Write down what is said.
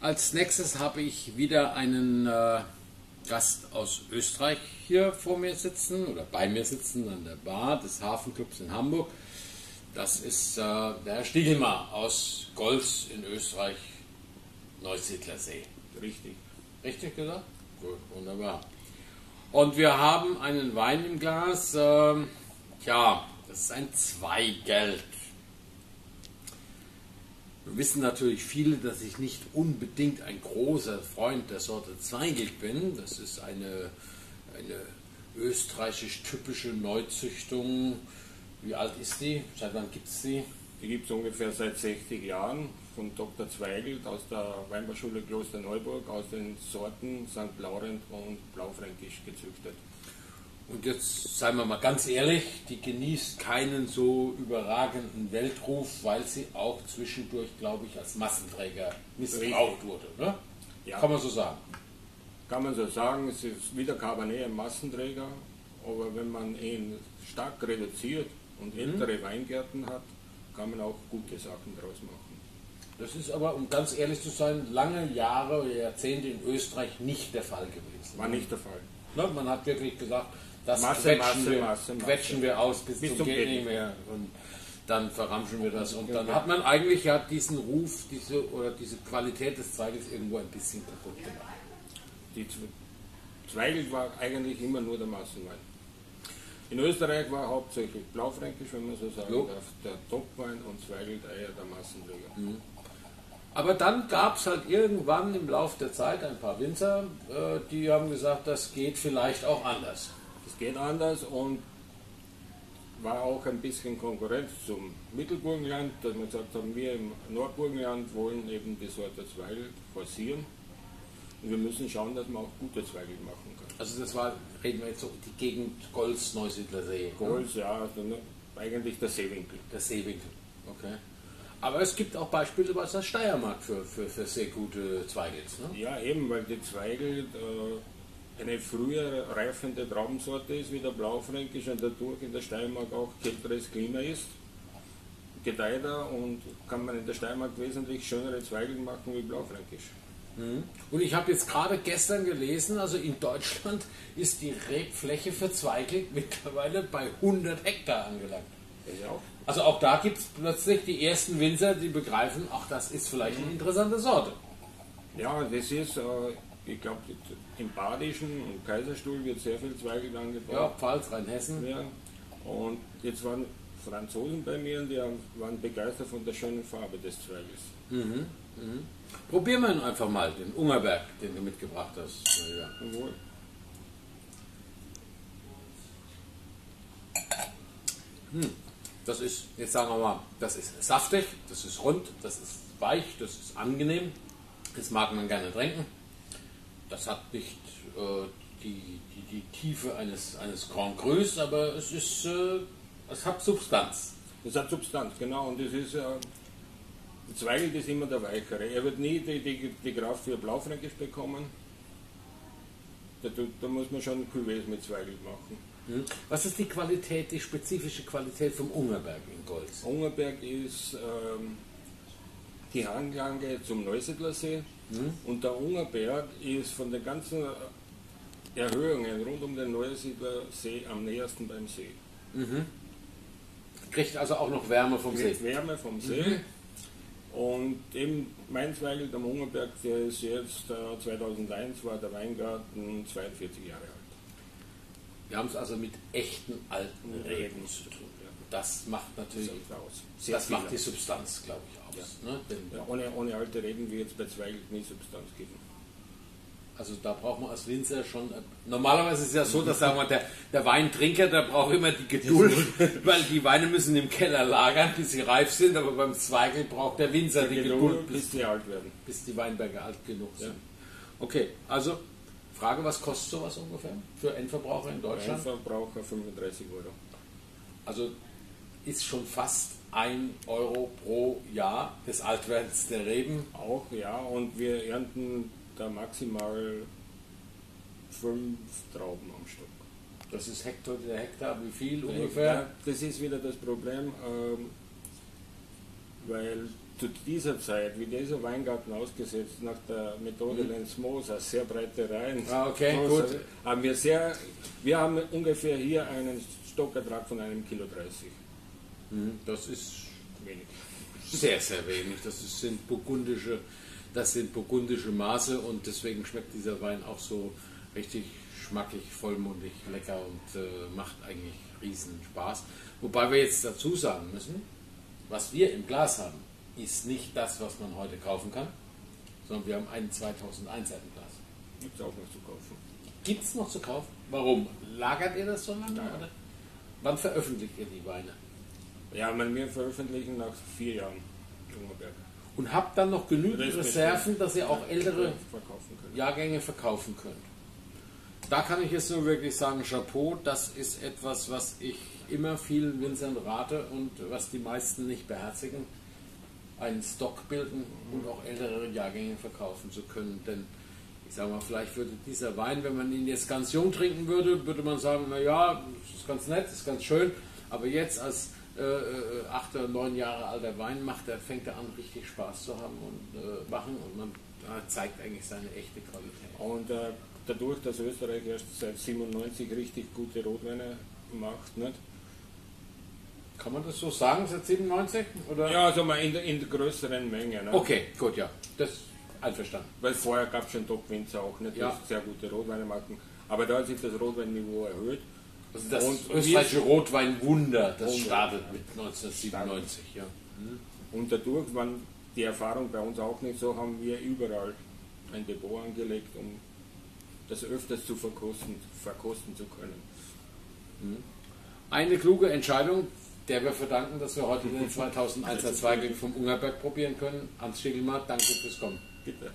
Als nächstes habe ich wieder einen äh, Gast aus Österreich hier vor mir sitzen oder bei mir sitzen an der Bar des Hafenclubs in Hamburg. Das ist äh, der Herr Stiegelmar aus Golz in Österreich, Neusiedlersee. Richtig. Richtig gesagt? Gut, wunderbar. Und wir haben einen Wein im Glas. Ähm, tja, das ist ein Zweigeld. Wissen natürlich viele, dass ich nicht unbedingt ein großer Freund der Sorte Zweigelt bin. Das ist eine, eine österreichisch typische Neuzüchtung. Wie alt ist die? Seit wann gibt es die? Die gibt es ungefähr seit 60 Jahren von Dr. Zweigelt aus der Weinbauschule Kloster Neuburg aus den Sorten St. Laurent und Blaufränkisch gezüchtet. Und jetzt seien wir mal ganz ehrlich, die genießt keinen so überragenden Weltruf, weil sie auch zwischendurch, glaube ich, als Massenträger missbraucht wurde. Ne? Ja. Kann man so sagen. Kann man so sagen, es ist wieder Cabernet ein Massenträger, aber wenn man ihn stark reduziert und mhm. ältere Weingärten hat, kann man auch gute Sachen daraus machen. Das ist aber, um ganz ehrlich zu sein, lange Jahre oder Jahrzehnte in Österreich nicht der Fall gewesen. War nicht der Fall. Ne? Man hat wirklich gesagt, das Masse, quetschen, Masse, wir, Masse, quetschen wir aus bis, bis zum, zum Geht nicht mehr. Und dann verramschen wir das. Und dann hat man eigentlich ja diesen Ruf diese, oder diese Qualität des Zweigels irgendwo ein bisschen kaputt gemacht. Die Zweigel war eigentlich immer nur der Massenwein. In Österreich war hauptsächlich Blaufränkisch, wenn man so sagen jo. darf, der Topwein und Zweigelt eher der Massenträger. Mhm. Aber dann gab es halt irgendwann im Laufe der Zeit ein paar Winzer, äh, die haben gesagt, das geht vielleicht auch anders geht anders und war auch ein bisschen Konkurrenz zum Mittelburgenland, dass man gesagt haben, wir im Nordburgenland wollen eben die Sorte Zweigel forcieren und wir müssen schauen, dass man auch gute Zweigel machen kann. Also das war, reden wir jetzt so die Gegend Golz, Neusiedler See. Golz, ja, also eigentlich der Seewinkel. Der Seewinkel, okay. Aber es gibt auch Beispiele aus der Steiermark für, für, für sehr gute Zweigels. Ne? Ja, eben, weil die Zweigel äh, eine früher reifende Traubensorte ist, wie der Blaufränkisch und dadurch in der Steiermark auch kälteres Klima ist. Gedeiht er und kann man in der Steiermark wesentlich schönere Zweige machen wie Blaufränkisch. Mhm. Und ich habe jetzt gerade gestern gelesen, also in Deutschland ist die Rebfläche für Zweige mittlerweile bei 100 Hektar angelangt. Auch. Also auch da gibt es plötzlich die ersten Winzer, die begreifen, ach, das ist vielleicht eine interessante Sorte. Ja, das ist, äh, ich glaube, im Badischen und Kaiserstuhl wird sehr viel Zweigelt angebaut. Ja, Pfalz, Rheinhessen. Ja. Und jetzt waren Franzosen bei mir und die waren begeistert von der schönen Farbe des Zweiges. Mhm. Mhm. Probieren wir ihn einfach mal, den Ungerberg, den du mitgebracht hast. Ja. Jawohl. Hm. Das ist, jetzt sagen wir mal, das ist saftig, das ist rund, das ist weich, das ist angenehm. Das mag man gerne trinken das hat nicht äh, die, die, die, Tiefe eines, eines Grand Crus, aber es, ist, äh, es hat Substanz. Es hat Substanz, genau. Und es ist, äh, Zweigelt ist immer der Weichere. Er wird nie die, die, die Kraft für Blaufränkisch bekommen. Da, da, muss man schon Cuvées mit Zweigelt machen. Hm. Was ist die Qualität, die spezifische Qualität vom Ungerberg in Golz? Ungerberg ist ähm, die Hanglage zum Neusiedlersee Mhm. Und der Ungerberg ist von den ganzen Erhöhungen rund um den Neusiedler See am nähersten beim See. Mhm. Kriegt also auch noch Wärme vom Kriegt See. Wärme vom See. Mhm. Und eben Mainzweigel, der Ungerberg, der ist jetzt äh, 2001 war der Weingarten 42 Jahre alt. Wir haben es also mit echten alten Reden zu tun. Das macht natürlich das, das macht die Substanz, glaube ich, aus. Ja. Ne? Ja, ohne, ohne alte Reden wird es bei Zweigel nie Substanz geben. Also da braucht man als Winzer schon. Normalerweise ist es ja so, dass sagen wir, der, der Weintrinker, der braucht immer die Geduld, weil die Weine müssen im Keller lagern, bis sie reif sind, aber beim Zweigel braucht der Winzer die, die Geduld, Geduld, bis sie alt werden. Bis die Weinberge alt genug sind. Ja. Okay, also Frage, was kostet sowas ungefähr für Endverbraucher in Deutschland? Endverbraucher 35 Euro. Also ist schon fast ein Euro pro Jahr des Altwerts der Reben. Auch, ja, und wir ernten da maximal fünf Trauben am Stock. Das ist Hektar, der Hektar, wie viel ungefähr? Hektar, das ist wieder das Problem, ähm, weil zu dieser Zeit, wie dieser Weingarten ausgesetzt, nach der Methode mhm. Lenz Moser, sehr breite Reihen. Ah, okay, gut. Haben wir, sehr, wir haben ungefähr hier einen Stockertrag von einem Kilo 30. Mhm, das ist wenig. Sehr, sehr wenig. Das sind burgundische, das sind burgundische Maße und deswegen schmeckt dieser Wein auch so richtig schmackig, vollmundig, lecker und äh, macht eigentlich riesen Spaß. Wobei wir jetzt dazu sagen müssen, was wir im Glas haben, ist nicht das, was man heute kaufen kann, sondern wir haben einen 2001 er Glas. Gibt es auch noch zu kaufen. Gibt es noch zu kaufen? Warum? Lagert ihr das so lange? Ja. Oder? Wann veröffentlicht ihr die Weine? Ja, wir veröffentlichen nach vier Jahren Jungerberg. Und habt dann noch genügend Reserven, dass ihr auch ältere Jahrgänge verkaufen könnt. Da kann ich jetzt nur wirklich sagen, Chapeau, das ist etwas, was ich immer vielen Winzern rate und was die meisten nicht beherzigen, einen Stock bilden und auch ältere Jahrgänge verkaufen zu können. Denn ich sage mal, vielleicht würde dieser Wein, wenn man ihn jetzt ganz jung trinken würde, würde man sagen, naja, ist ganz nett, ist ganz schön, aber jetzt als äh, äh, acht oder neun Jahre alter Wein macht, er, fängt er an, richtig Spaß zu haben und äh, machen und man zeigt eigentlich seine echte Qualität. Und äh, dadurch, dass Österreich erst seit 97 richtig gute Rotweine macht, nicht? Kann man das so sagen, seit 97? Oder? Ja, also mal in, der, in größeren Menge. Ne? Okay, gut, ja. Das einverstanden. Weil vorher gab es schon Top-Winzer auch nicht, ja. sehr gute Rotweine machen. Aber da hat sich das Rotweinniveau erhöht. Also das und österreichische Rotweinwunder, das startet mit 1997. Ja. Und dadurch, waren die Erfahrung bei uns auch nicht so, haben wir überall ein Depot angelegt, um das öfters zu verkosten, verkosten zu können. Mhm. Eine kluge Entscheidung, der wir verdanken, dass wir heute den 2001er Zweigling vom Ungerberg probieren können. Hans Schiegelmar, danke fürs Kommen. Bitte.